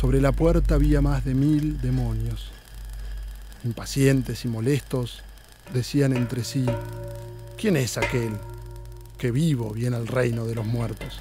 Sobre la puerta había más de mil demonios. Impacientes y molestos, decían entre sí, ¿quién es aquel que vivo viene al reino de los muertos?